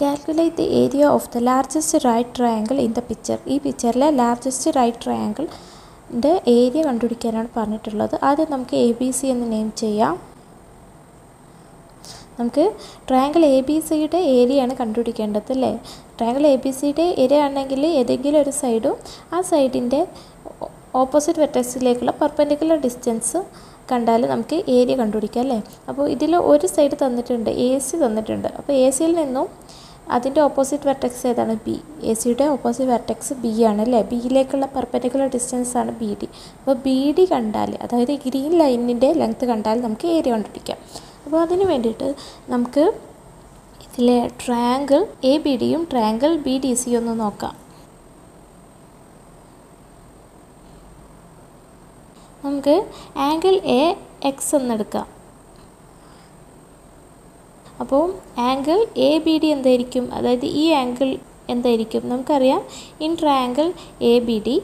Calculate the area of the largest right triangle in the picture ഈ പിക്ചറിലെ largest right ട്രയാങ്കിളിന്റെ area കണ്ടുപിടിക്കാനാണ് പറഞ്ഞിട്ടുള്ളത്. ആദ്യം നമുക്ക് എ ബി സി എന്ന് നെയിം ചെയ്യാം. നമുക്ക് ട്രയാങ്കിൾ എ ബി സിയുടെ ഏരിയയാണ് കണ്ടുപിടിക്കേണ്ടത് അല്ലേ? ട്രയാങ്കിൾ എ ബി സിയുടെ ഏരിയ ആണെങ്കിൽ ഏതെങ്കിലും ഒരു സൈഡും ആ സൈഡിന്റെ ഓപ്പോസിറ്റ് വെറ്റസിലേക്കുള്ള പെർപെൻഡിക്കുലർ ഡിസ്റ്റൻസ് കണ്ടാൽ നമുക്ക് ഏരിയ കണ്ടുപിടിക്കാം അല്ലേ? അപ്പോൾ ഇതിൽ ഒരു സൈഡ് തന്നിട്ടുണ്ട് എ സി തന്നിട്ടുണ്ട്. അപ്പോൾ എ സിയിൽ നിന്നും അതിന്റെ ഓപ്പോസിറ്റ് വെർട്ടെക്സ് ഏതാണ്? ബി എ സിയുടെ ഓപ്പോസിറ്റ് വെർട്ടെക്സ് ബി ആണ് അല്ലേ? ബിയിലേക്കുള്ള പെർപെൻഡിക്കുലർ ഡിസ്റ്റൻസ് ആണ് ബി ഡി അപ്പോൾ ബി ഡി കണ്ടാൽ അതായത് ഗ്രീൻ ലൈനിന്റെ ലെങ്ത് കണ്ടാൽ നമുക്ക് ഏരിയ കണ്ടുപിടിക്കാം. അപ്പോൾ അതിന് വേണ്ടിയിട്ട് നമുക്ക് ഇതിലെ ട്രയാങ്കിൾ എ ബി ഡിയും ട്രയാങ്കിൾ ബി ഡി സിയും ഒന്ന് നോക്കാം. നമുക്ക് ആംഗിൾ എ എക്സ് എന്നെടുക്കാം അപ്പോൾ ആംഗിൾ എ ബി ഡി എന്തായിരിക്കും? അതായത് ഈ ആംഗിൾ എന്തായിരിക്കും? നമുക്കറിയാം. In triangle A B D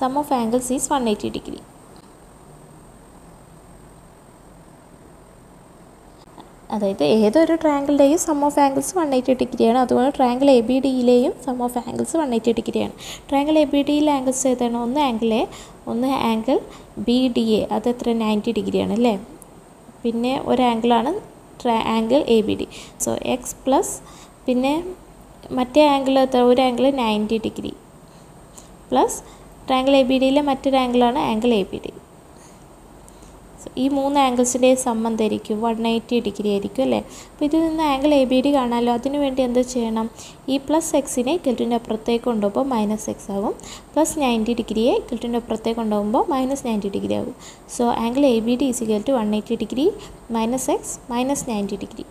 sum of angles is one eighty degree അതായത് ഏതൊരു ട്രയാങ്കിളിന്റെയും sum of angles one eighty ഡിഗ്രിയാണ് അതുപോലെ triangle A B ഡിയിലെയും sum of angles one eighty ഡിഗ്രിയാണ് ട്രയാങ്കിൾ എ ബി ഡിയിലെ ആംഗിൾസ് ഏതാണ്? ഒന്ന് ആംഗിൾ എ ഒന്ന് angle B D A അത് എത്ര? നയന്റി ഡിഗ്രിയാണ് അല്ലേ? പിന്നെ ഒരു ആംഗിളാണ് ട്രാ angle A B D so X plus പിന്നെ മറ്റേ ആംഗിൾ എത്ര ഒരു angle ninety degree plus triangle A B ഡിയിലെ മറ്റൊരു ആംഗിളാണ് ആംഗിൾ എ ബി ഡി ഈ മൂന്ന് ആംഗിൾസിന്റെ സംബന്ധമായിരിക്കും വൺ എയ്റ്റി ഡിഗ്രി ആയിരിക്കും അല്ലേ? അപ്പോൾ ഇതിൽ നിന്ന് ആംഗിൾ എ ബി ഡി കാണാമല്ലോ. അതിനു വേണ്ടി എന്ത് ചെയ്യണം? ഈ പ്ലസ് എക്സിനെ കിൽറ്റിന്റെ അപ്പുറത്തേക്ക് കൊണ്ടുപോകുമ്പോൾ മൈനസ് എക്സ് ആകും. പ്ലസ് നയന്റി ഡിഗ്രിയെ കിൽറ്റിന്റെ അപ്പുറത്തേക്ക് കൊണ്ടുപോകുമ്പോൾ മൈനസ് നയന്റി ഡിഗ്രി ആകും. So angle A B D is equal to one eighty degree minus X minus ninety degree.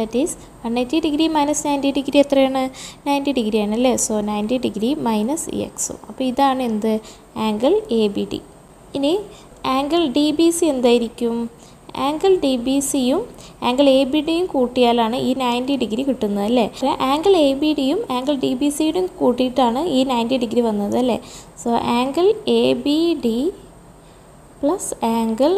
That is one eighty degree minus ninety degree എത്രയാണ്? Ninety degree അല്ലേ? So ninety degree minus ഇ എക്സോ അപ്പോൾ ഇതാണ് എന്ത്? Angle A B D ഇനി angle D B C എന്തായിരിക്കും? Angle D B സിയും ആംഗിൾ എ ബി ഡിയും കൂട്ടിയാലാണ് ഈ നയന്റി ഡിഗ്രി കിട്ടുന്നത് അല്ലേ? ആംഗിൾ എ ബി ഡിയും ആംഗിൾ ഡി ബി സിയുടെയും കൂട്ടിയിട്ടാണ് ഈ നയന്റി ഡിഗ്രി വന്നത് അല്ലേ? So angle A B D plus angle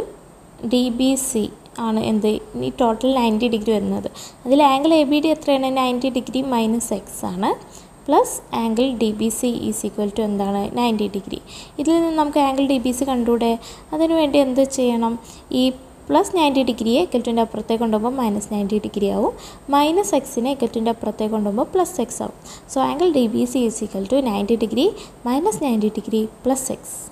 D B C ആണ് എന്ത്? ഈ ടോട്ടൽ നയന്റി ഡിഗ്രി വരുന്നത്. അതിൽ ആംഗിൾ എ ബി ഡി എത്രയാണ്? നയന്റി ഡിഗ്രി മൈനസ് എക്സ് ആണ്. Plus angle D B C is equal to എന്താണ്? നയന്റി ഡിഗ്രി ഇതിൽ നിന്ന് നമുക്ക് ആംഗിൾ ഡി ബി സി കണ്ടൂടെ? അതിനുവേണ്ടി എന്ത് ചെയ്യണം? ഈ പ്ലസ് നയന്റി ഡിഗ്രിയെ എക്കൽറ്റിന്റെ അപ്പുറത്തേക്ക് കൊണ്ടുപോകുമ്പോൾ മൈനസ് നയന്റി ഡിഗ്രി ആവും. മൈനസ് എക്സിനെ എക്കൽറ്റിന്റെ അപ്പുറത്തേക്ക് കൊണ്ടുപോകുമ്പോൾ പ്ലസ് എക്സ് ആവും. So angle D B C is equal to ninety degree minus ninety degree plus X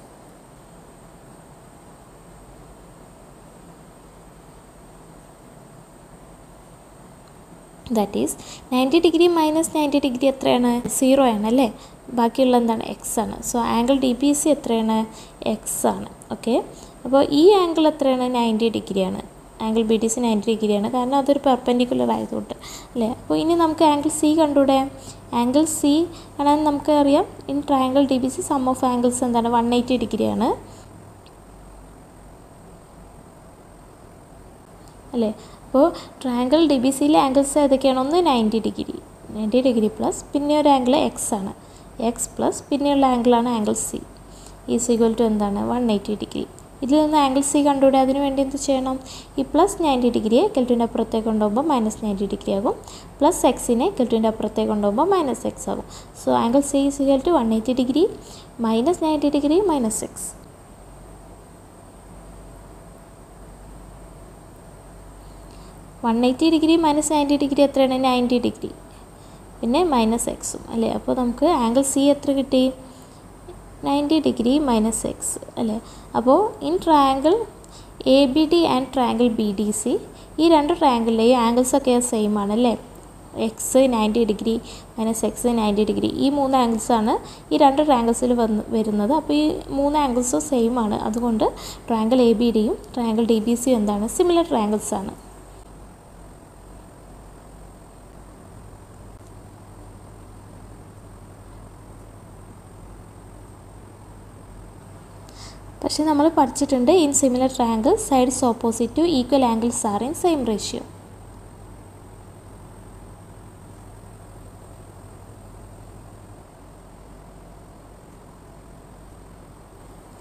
that is ninety degree minus ninety degree എത്രയാണ്? സീറോ ആണ് അല്ലേ? ബാക്കിയുള്ള എന്താണ്? എക്സ് ആണ്. So angle D B C എത്രയാണ്? X ആണ്. Okay അപ്പോൾ ഈ ആംഗിൾ എത്രയാണ്? നയന്റി ഡിഗ്രിയാണ് angle B D C ninety ഡിഗ്രിയാണ് കാരണം അതൊരു പെർപ്പൻഡിക്കുലർ ആയതുകൊണ്ട് അല്ലേ? അപ്പോൾ ഇനി നമുക്ക് ആംഗിൾ സി കണ്ടൂടെ? ആംഗിൾ സി ആണെന്ന് നമുക്കറിയാം. In triangle D B C sum of angles എന്താണ്? വൺ എയ്റ്റി ഡിഗ്രിയാണ് അല്ലേ? അപ്പോൾ ട്രയാങ്കിൾ ഡി ബി സിയിലെ ആംഗിൾസ് ഏതൊക്കെയാണ്? ഒന്ന് ninety degree ninety degree plus പിന്നെ ഒരു ആംഗിൾ എക്സ് ആണ്. എക്സ് പ്ലസ് പിന്നെയുള്ള ആംഗിളാണ് angle C is equal to എന്താണ്? വൺ എയ്റ്റി ഡിഗ്രി ഇതിൽ നിന്ന് ആംഗിൾ സി കണ്ടുകൂടെ അതിന് വേണ്ടി എന്ത് ചെയ്യണം? ഈ പ്ലസ് നയന്റി ഡിഗ്രിയെ കെൽറ്റുവിന്റെ അപ്പുറത്തേക്ക് കൊണ്ടുപോകുമ്പോൾ മൈനസ് നയന്റി ഡിഗ്രി ആകും. പ്ലസ് എക്സിനെ കെൽറ്റുവിന്റെ അപ്പുറത്തേക്ക് കൊണ്ടുപോകുമ്പോൾ മൈനസ് എക്സ് ആകും. So angle C is to one eighty degree minus ninety degree minus X one eighty degree minus ninety degree എത്രയാണ് നയന്റി ഡിഗ്രി പിന്നെ മൈനസ് എക്സും അല്ലേ? അപ്പോൾ നമുക്ക് ആംഗിൾ സി എത്ര കിട്ടി? നയന്റി ഡിഗ്രി മൈനസ് എക്സ് അല്ലേ? അപ്പോൾ in triangle A B D and triangle B D C ഈ രണ്ട് ട്രയാങ്കിളിലെയും ആംഗിൾസ് ഒക്കെ സെയിം ആണ് അല്ലേ? X ninety degree minus X ninety degree ഈ മൂന്ന് ആംഗിൾസാണ് ഈ രണ്ട് ട്രാങ്കിൾസിൽ വന്ന് വരുന്നത്. അപ്പോൾ ഈ മൂന്ന് ആംഗിൾസും സെയിം ആണ്. അതുകൊണ്ട് ട്രാങ്കിൾ എ ബി ഡിയും ട്രാങ്കിൾ ഡി ബി സിയും എന്താണ്? സിമിലർ ട്രയാങ്കിൾസ് പക്ഷേ നമ്മൾ പഠിച്ചിട്ടുണ്ട് in similar triangle sides opposite to equal angles are in same ratio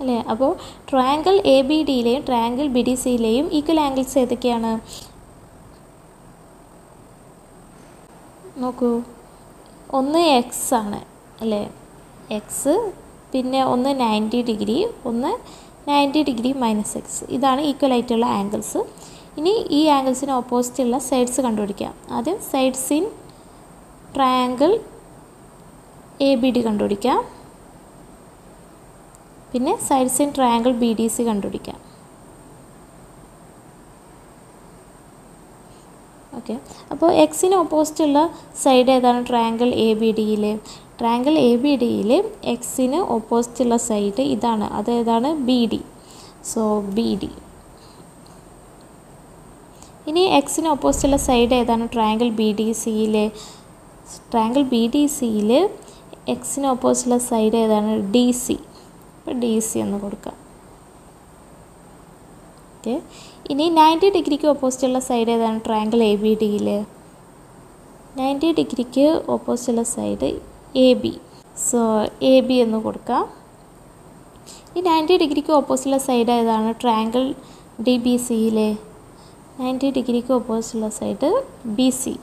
അല്ലേ? അപ്പോൾ ട്രയാങ്കിൾ എ ബി ഡിയിലെയും ട്രയാങ്കിൾ ബി ഡി സിയിലെയും ഈക്വൽ ആംഗിൾസ് ഏതൊക്കെയാണ്? നോക്കൂ. ഒന്ന് എക്സ് ആണ്. അല്ലേ? എക്സ് പിന്നെ ഒന്ന് നയന്റി ഡിഗ്രി ഒന്ന് നയന്റി ഡിഗ്രി മൈനസ് എക്സ് ഇതാണ് ഈക്വൽ ആയിട്ടുള്ള ആംഗിൾസ് ഇനി ഈ ആംഗിൾസിന് ഓപ്പോസിറ്റുള്ള സൈഡ്സ് കണ്ടുപിടിക്കാം. ആദ്യം sides in triangle A B D കണ്ടുപിടിക്കാം. പിന്നെ sides in triangle B D C കണ്ടുപിടിക്കാം. ഓക്കെ. അപ്പോൾ എക്സിന് ഓപ്പോസിറ്റുള്ള സൈഡ് ഏതാണ്? ട്രയാങ്കിൾ എ ബി ഡിയിൽ ട്രയാങ്കിൾ എ ബി ഡിയിൽ എക്സിന് ഓപ്പോസിറ്റുള്ള സൈഡ് ഇതാണ്. അത് ഏതാണ്? B D so B D ഇനി എക്സിന് ഓപ്പോസിറ്റുള്ള സൈഡ് ഏതാണ്? ട്രയാങ്കിൾ ബി ഡി സിയിൽ ട്രയാങ്കിൾ ബി ഡി സിയിൽ എക്സിന് ഓപ്പോസിറ്റുള്ള സൈഡ് ഏതാണ്? ഡി സി അപ്പോൾ ഡി സി എന്ന് കൊടുക്കാം. ഓക്കെ ഇനി നയന്റി ഡിഗ്രിക്ക് ഓപ്പോസിറ്റുള്ള സൈഡ് ഏതാണ്? ട്രയാങ്കിൾ എ ബി ഡിയിൽ നയന്റി ഡിഗ്രിക്ക് ഓപ്പോസിറ്റുള്ള side A B so A B എന്ന് കൊടുക്കാം. ഈ നയന്റി ഡിഗ്രിക്ക് ഓപ്പോസിറ്റുള്ള സൈഡ് ഏതാണ്? ട്രയാങ്കിൾ ഡി ബി സിയിൽ നയന്റി ഡിഗ്രിക്ക് ഓപ്പോസിറ്റുള്ള side B C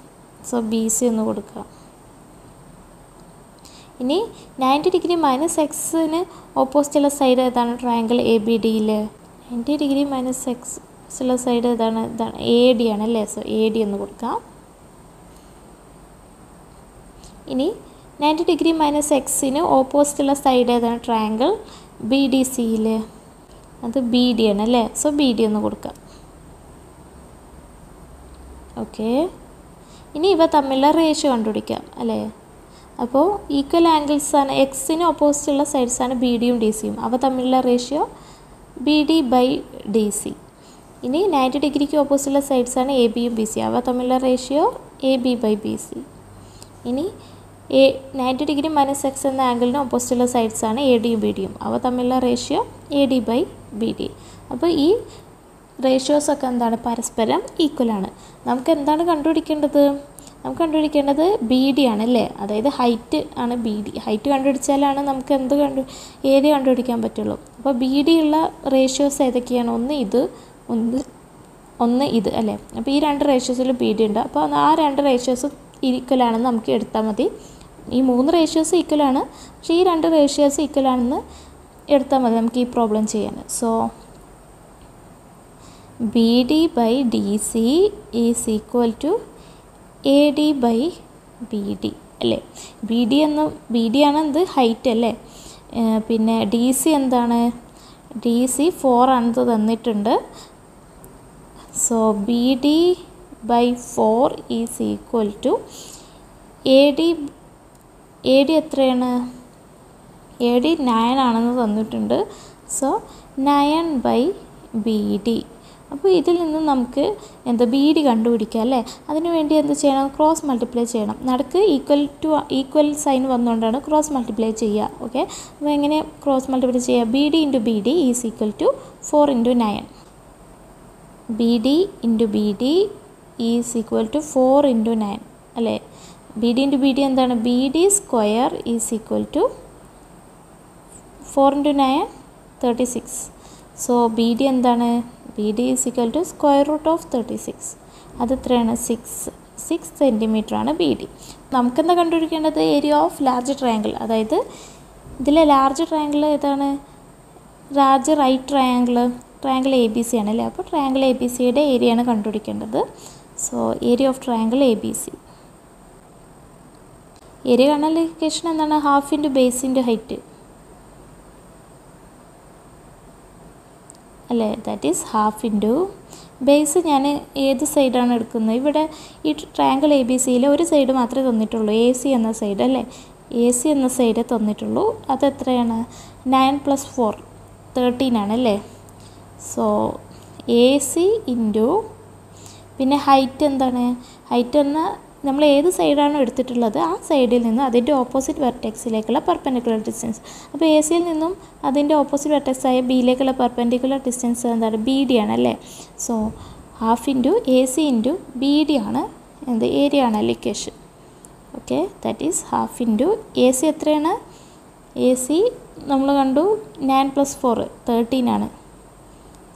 so B C എന്ന് കൊടുക്കാം. ഇനി നയന്റി ഡിഗ്രി മൈനസ് എക്സിന് ഓപ്പോസിറ്റുള്ള സൈഡ് ഏതാണ്? ട്രയാങ്കിൾ എ ബി ഡിയിൽ നയന്റി ഡിഗ്രി മൈനസ് എക്സ് ഉള്ള സൈഡ് ഇതാണ് ഇതാണ് എ ഡി ആണ് അല്ലേ? സോ എ ഡി എന്ന് കൊടുക്കാം. ഇനി നയന്റി ഡിഗ്രി മൈനസ് എക്സിന് ഓപ്പോസിറ്റുള്ള സൈഡ് ഏതാണ്? ട്രയാങ്കിൾ ബി ഡി സിയിൽ അത് ബി ഡി ആണ് അല്ലേ? സോ ബി ഡി എന്ന് കൊടുക്കാം. ഓക്കെ ഇനി ഇവ തമ്മിലുള്ള റേഷ്യോ കണ്ടുപിടിക്കാം അല്ലേ? അപ്പോൾ ഈക്വൽ ആംഗിൾസ് ആണ് എക്സിന് ഓപ്പോസിറ്റുള്ള സൈഡ്സ് ആണ് ബി ഡിയും ഡി സിയും അവ തമ്മിലുള്ള ratio B D by D C ഇനി നയന്റി ഡിഗ്രിക്ക് ഓപ്പോസിറ്റുള്ള സൈഡ്സാണ് എ ബിയും ബി സി അവ തമ്മിലുള്ള ratio A B by B C ഇനി A ninety degree minus X എന്ന ആംഗിളിന് ഓപ്പോസിറ്റുള്ള സൈഡ്സാണ് എ ഡിയും ബി ഡിയും അവ തമ്മിലുള്ള ratio A D by B D അപ്പോൾ ഈ റേഷ്യോസൊക്കെ എന്താണ്? പരസ്പരം ഈക്വലാണ് നമുക്ക് എന്താണ് കണ്ടുപിടിക്കേണ്ടത്? നമുക്ക് കണ്ടുപിടിക്കേണ്ടത് ബി ഡി ആണ് അല്ലേ? അതായത് ഹൈറ്റ് ആണ് ബി ഡി ഹൈറ്റ് കണ്ടുപിടിച്ചാലാണ് നമുക്ക് എന്ത് കണ്ടു ഏരിയ കണ്ടുപിടിക്കാൻ പറ്റുള്ളൂ. അപ്പോൾ ബി ഡി ഉള്ള റേഷ്യോസ് ഏതൊക്കെയാണ്? ഒന്ന് ഇത് ഒന്ന് ഒന്ന് ഇത് അല്ലേ? അപ്പോൾ ഈ രണ്ട് റേഷ്യോസിൽ ബി ഡി ഉണ്ട്. അപ്പോൾ ആ രണ്ട് റേഷ്യോസ് ഈക്വൽ ആണെന്ന് നമുക്ക് എടുത്താൽ മതി. ഈ മൂന്ന് റേഷ്യോസ് ഈക്വലാണ് പക്ഷേ ഈ രണ്ട് റേഷ്യോസ് ഈക്വലാണെന്ന് എടുത്താൽ മതി നമുക്ക് ഈ പ്രോബ്ലം ചെയ്യാൻ. So B D by D C is equal to A D by B D അല്ലേ? ബി ഡി എന്ന് ബി ഡി ആണ് എന്ത്? ഹൈറ്റ് അല്ലേ? പിന്നെ ഡി സി എന്താണ്? ഡി സി ഫോർ ആണെന്ന് തന്നിട്ടുണ്ട്. So B D by four is equal to A D A D എത്രയാണ്? എ ഡി നയൻ ആണെന്ന് തന്നിട്ടുണ്ട്. So nine by B D അപ്പോൾ ഇതിൽ നിന്ന് നമുക്ക് എന്താ ബി ഡി കണ്ടുപിടിക്കാം അല്ലേ? അതിനുവേണ്ടി എന്ത് ചെയ്യണം? ക്രോസ് മൾട്ടിപ്ലൈ ചെയ്യണം. നടക്ക് ഈക്വൽ ടു ഈക്വൽ സൈൻ വന്നുകൊണ്ടാണ് ക്രോസ് മൾട്ടിപ്ലൈ ചെയ്യുക. ഓക്കെ അപ്പോൾ എങ്ങനെ ക്രോസ് മൾട്ടിപ്ലൈ ചെയ്യുക? B D into B D is equal to four into nine B D into B D is equal to four into nine അല്ലേ? B D into B D എന്താണ്? B D square is equal to four into nine thirty six so B D എന്താണ്? B D is equal to square root of thirty six അത് എത്രയാണ്? Six six centimetre ആണ് B D നമുക്കെന്താ കണ്ടുപിടിക്കേണ്ടത്? Area of large triangle അതായത് ഇതിലെ large triangle ഏതാണ്? Large right triangle triangle A B C ആണ് അല്ലേ? അപ്പോൾ ട്രയാങ്കിൾ എ ബി സിയുടെ ഏരിയ ആണ് കണ്ടുപിടിക്കേണ്ടത്. So area of triangle A B C area കാണാൻ ലൊക്കേഷൻ എന്താണ് ഹാഫ് ഇന്റു ബേസ് ഹൈറ്റ് അല്ലേ? That is half into base ഞാൻ ഏത് സൈഡാണ് എടുക്കുന്നത്? ഇവിടെ ഈ ട്രയാങ്കിൾ എ ബി സിയിൽ ഒരു സൈഡ് മാത്രമേ തന്നിട്ടുള്ളൂ. എ സി എന്ന സൈഡ് അല്ലേ? എ സി എന്ന സൈഡ് തന്നിട്ടുള്ളൂ. അത് എത്രയാണ്? നയൻ പ്ലസ് ഫോർ തേർട്ടീൻ ആണ് അല്ലേ? സോ എ സി ഇന്റു പിന്നെ ഹൈറ്റ് എന്താണ്? ഹൈറ്റ് എന്ന നമ്മൾ ഏത് സൈഡാണോ എടുത്തിട്ടുള്ളത് ആ സൈഡിൽ നിന്ന് അതിന്റെ ഓപ്പോസിറ്റ് വെർട്ടെക്സിലേക്കുള്ള പെർപെൻഡിക്കുലർ ഡിസ്റ്റൻസ്. അപ്പോൾ എ സിയിൽ നിന്നും അതിന്റെ ഓപ്പോസിറ്റ് വെർട്ടെക്സ് ആയ ബിയിലേക്കുള്ള പെർപെൻഡിക്കുലർ ഡിസ്റ്റൻസ് എന്താണ്? ബി ഡി ആണ് അല്ലേ? So half into A C into B D ആണ് എന്ത്? ഏരിയ ആണ് location okay that is half into A C എത്രയാണ്? എ സി നമ്മൾ കണ്ടു നയൻ പ്ലസ് ഫോർ തേർട്ടീൻ ആണ്.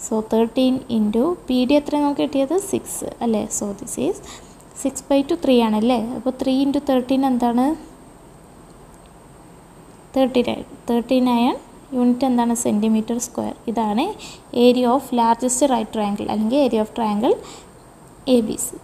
So thirteen into P D എത്ര നമുക്ക് കിട്ടിയത്? സിക്സ് അല്ലേ? So this is six by two three ആണല്ലേ? അപ്പോൾ ത്രീ ഇന്റു തേർട്ടീൻ എന്താണ്? തേർട്ടി തേർട്ടി നയൻ യൂണിറ്റ് എന്താണ്? സെന്റിമീറ്റർ സ്ക്വയർ ഇതാണ് area of largest right triangle അല്ലെങ്കിൽ area of triangle A B C